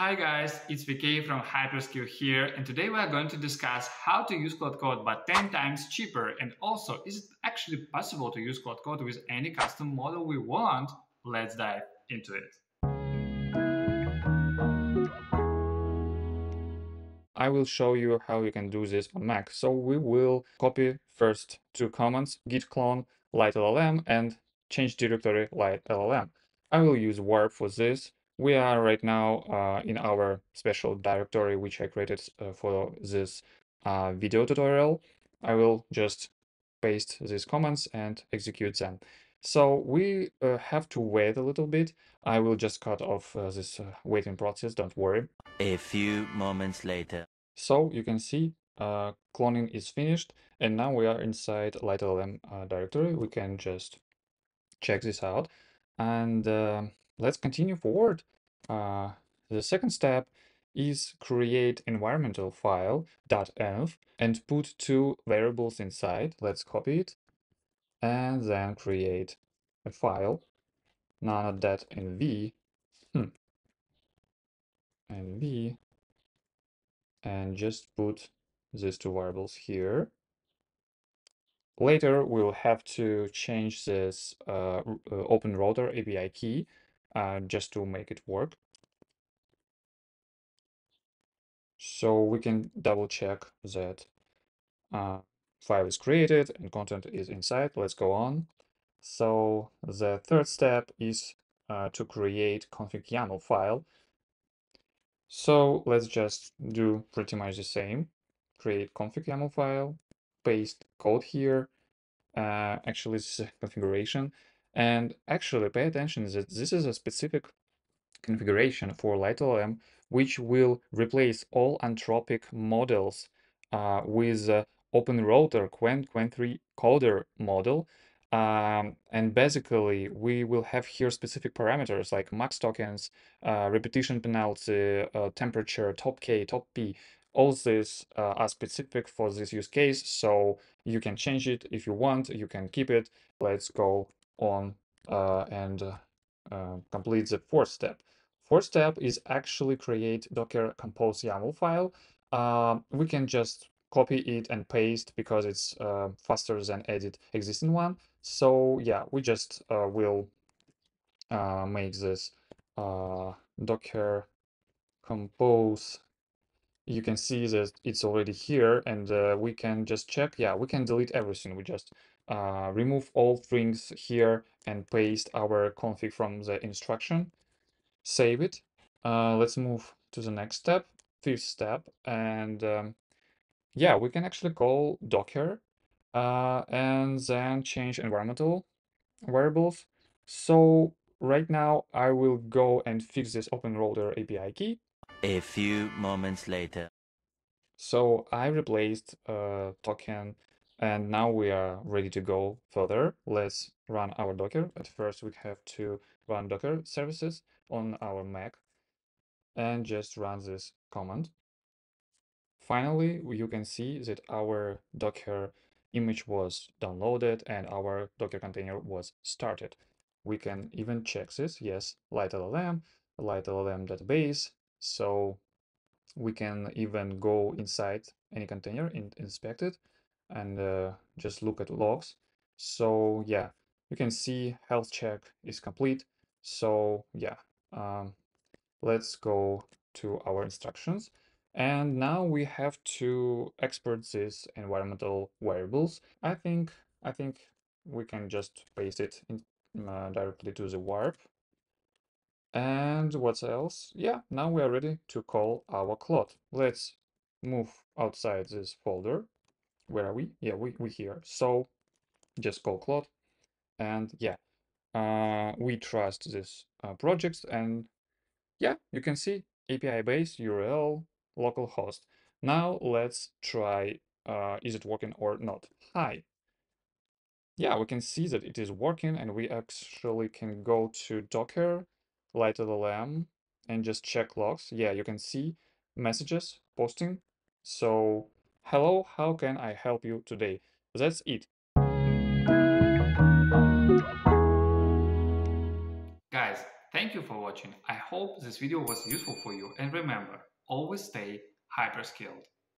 Hi guys, it's VK from Hyperskill here and today we are going to discuss how to use Claude Code but 10 times cheaper and also is it actually possible to use Claude Code with any custom model we want? Let's dive into it. I will show you how you can do this on Mac. So we will copy first two commands, git clone LiteLLM and change directory LiteLLM. I will use warp for this we are right now uh, in our special directory, which I created uh, for this uh, video tutorial. I will just paste these comments and execute them. So we uh, have to wait a little bit. I will just cut off uh, this uh, waiting process, don't worry. A few moments later. So you can see cloning is finished and now we are inside LiteLLM directory. We can just check this out and let's continue forward. Uh, the second step is create environmental file .env and put two variables inside. Let's copy it. And then create a file nano.env hmm, env. And just put these two variables here. Later, we'll have to change this uh, uh, OpenRouter API key uh, just to make it work. So we can double check that uh, file is created and content is inside. Let's go on. So the third step is uh, to create config YAML file. So let's just do pretty much the same. Create config YAML file, paste code here. Uh, actually, this is a configuration. And actually pay attention that this is a specific configuration for LiteLLM, which will replace all Anthropic models uh, with uh, OpenRouter Qwen Qwen3 coder model. Um, and basically, we will have here specific parameters like max tokens, uh, repetition penalty, uh, temperature, top K, top P. All these uh, are specific for this use case, so you can change it if you want, you can keep it. Let's go on uh, and uh, uh, complete the fourth step. Fourth step is actually create docker compose YAML file. we can just copy it and paste because it's faster than edit existing one. So yeah, we just will make this docker compose you can see that it's already here and uh, we can just check. Yeah we can delete everything. We just uh, remove all strings here and paste our config from the instruction save it. Uh, let's move to the next step fifth step and um, yeah we can actually call docker uh, and then change environmental variables. So right now I will go and fix this OpenRouter API key a few moments later. So I replaced uh, a token and now we are ready to go further. Let's run our Docker. At first we have to run Docker services on our Mac and just run this command. Finally, you can see that our Docker image was downloaded and our Docker container was started. We can even check this. Yes, LiteLLM, LiteLLM database, so we can even go inside any container and inspect it and uh, just look at logs. So yeah, you can see health check is complete. So yeah, um, let's go to our instructions. And now we have to export these environmental variables. I think I think we can just paste it in, uh, directly to the warp and what else? Yeah, now we are ready to call our Claude. Let's move outside this folder. Where are we? Yeah, we, we here. So just call Claude. And yeah, uh, we trust this uh, project. And yeah, you can see API base, URL, localhost. Now let's try, uh, is it working or not? Hi. Yeah, we can see that it is working and we actually can go to Docker LiteLLM and just check logs. Yeah, you can see messages posting. So, hello, how can I help you today? That's it. Guys, Thank you for watching. I hope this video was useful for you and remember, always stay hyper skilled.